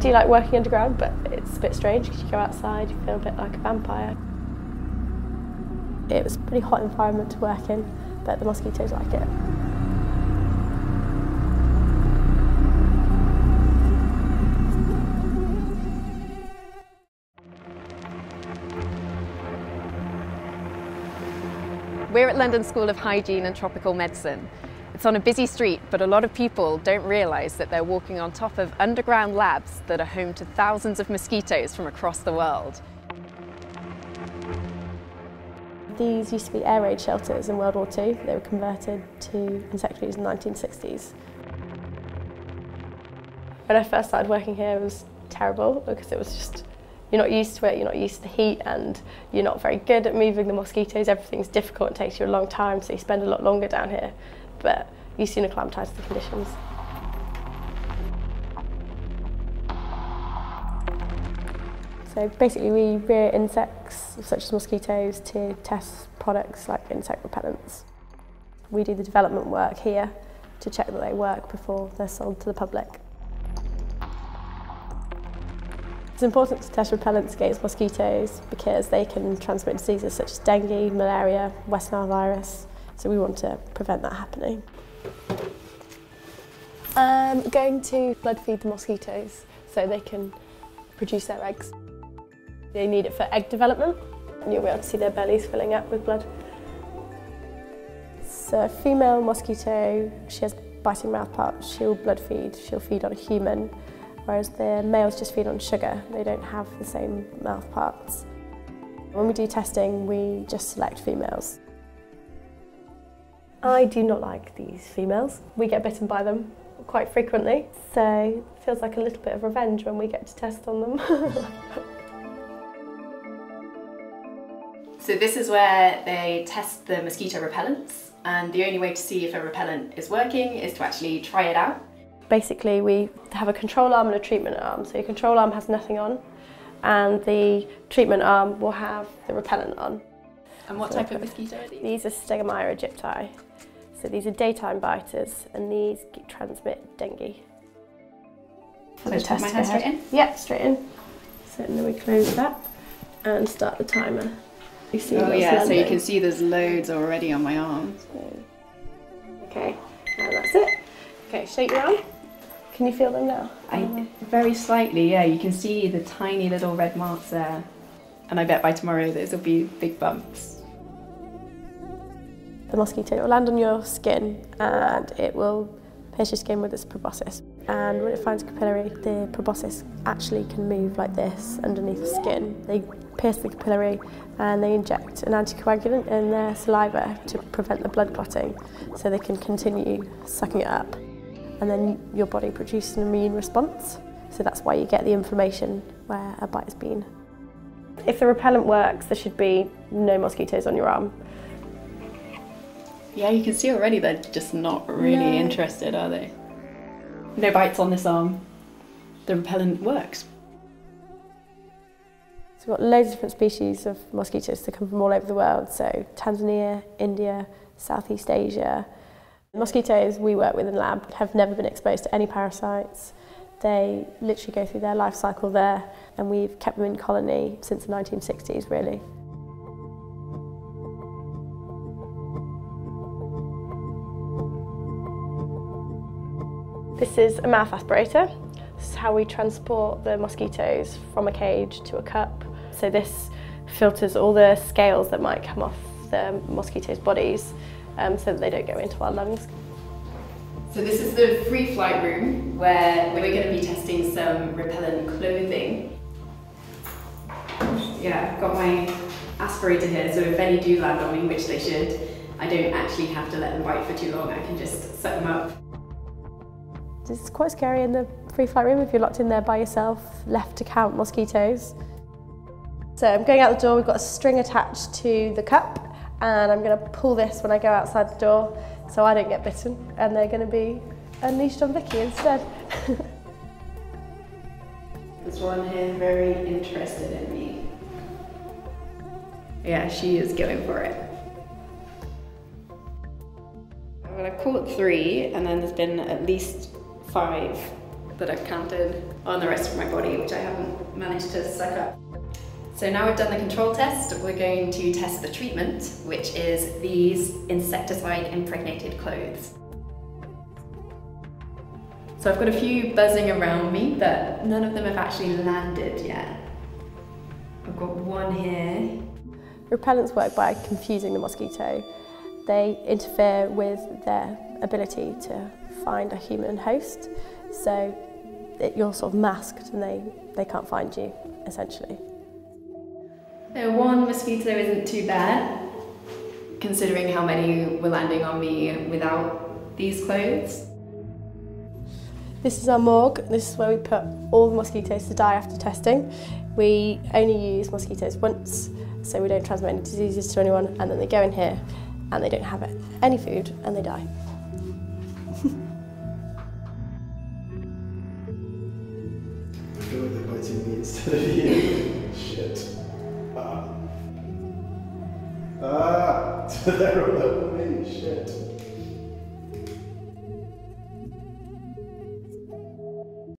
do like working underground, but it's a bit strange because you go outside, you feel a bit like a vampire. It was a pretty hot environment to work in, but the mosquitoes like it. We're at London School of Hygiene and Tropical Medicine. It's on a busy street, but a lot of people don't realise that they're walking on top of underground labs that are home to thousands of mosquitoes from across the world. These used to be air raid shelters in World War II. They were converted to insectaries in the 1960s. When I first started working here, it was terrible because it was just you're not used to it, you're not used to the heat and you're not very good at moving the mosquitoes, everything's difficult, it takes you a long time so you spend a lot longer down here but you soon acclimatise to the conditions. So basically we rear insects such as mosquitoes to test products like insect repellents. We do the development work here to check that they work before they're sold to the public. It's important to test repellents against mosquitoes because they can transmit diseases such as dengue, malaria, West Nile virus, so we want to prevent that happening. Um, going to blood feed the mosquitoes so they can produce their eggs. They need it for egg development and you'll be able to see their bellies filling up with blood. So a female mosquito, she has biting mouth parts, she'll blood feed, she'll feed on a human, whereas the males just feed on sugar, they don't have the same mouth parts. When we do testing, we just select females. I do not like these females. We get bitten by them quite frequently, so it feels like a little bit of revenge when we get to test on them. so this is where they test the mosquito repellents and the only way to see if a repellent is working is to actually try it out. Basically we have a control arm and a treatment arm. So your control arm has nothing on and the treatment arm will have the repellent on. And what type of mosquito are these? These are Stegomyia aegypti. So these are daytime biters and these transmit dengue. So test my hand straight in? Yeah, straight in. So then we close that and start the timer. You see oh yeah, landing. so you can see there's loads already on my arm. So, okay, and that's it. Okay, shake your arm. Can you feel them now? I very slightly, yeah. You can see the tiny little red marks there. And I bet by tomorrow those will be big bumps the mosquito will land on your skin and it will pierce your skin with its proboscis. And when it finds a capillary, the proboscis actually can move like this underneath the skin. They pierce the capillary and they inject an anticoagulant in their saliva to prevent the blood clotting so they can continue sucking it up. And then your body produces an immune response. So that's why you get the inflammation where a bite has been. If the repellent works, there should be no mosquitoes on your arm. Yeah, you can see already they're just not really no. interested, are they? No bites on this arm. The repellent works. So we've got loads of different species of mosquitoes that come from all over the world. So Tanzania, India, Southeast Asia. The mosquitoes we work with in the lab have never been exposed to any parasites. They literally go through their life cycle there and we've kept them in colony since the 1960s really. This is a mouth aspirator. This is how we transport the mosquitoes from a cage to a cup. So this filters all the scales that might come off the mosquitoes' bodies um, so that they don't go into our lungs. So this is the free flight room where we're going to be testing some repellent clothing. Yeah, I've got my aspirator here, so if any do land on me, which they should, I don't actually have to let them bite for too long, I can just set them up. It's quite scary in the free flight room if you're locked in there by yourself, left to count mosquitoes. So I'm going out the door, we've got a string attached to the cup and I'm going to pull this when I go outside the door so I don't get bitten and they're going to be unleashed on Vicky instead. this one here very interested in me. Yeah, she is going for it. I've caught three and then there's been at least five that I've counted on the rest of my body, which I haven't managed to suck up. So now we've done the control test, we're going to test the treatment, which is these insecticide impregnated clothes. So I've got a few buzzing around me, but none of them have actually landed yet. I've got one here. Repellents work by confusing the mosquito. They interfere with their ability to find a human host, so it, you're sort of masked and they, they can't find you, essentially. So one mosquito isn't too bad, considering how many were landing on me without these clothes. This is our morgue. This is where we put all the mosquitoes to die after testing. We only use mosquitoes once, so we don't transmit any diseases to anyone, and then they go in here and they don't have any food and they die. Instead of you. Shit. Ah. Ah! they're all over me. Shit.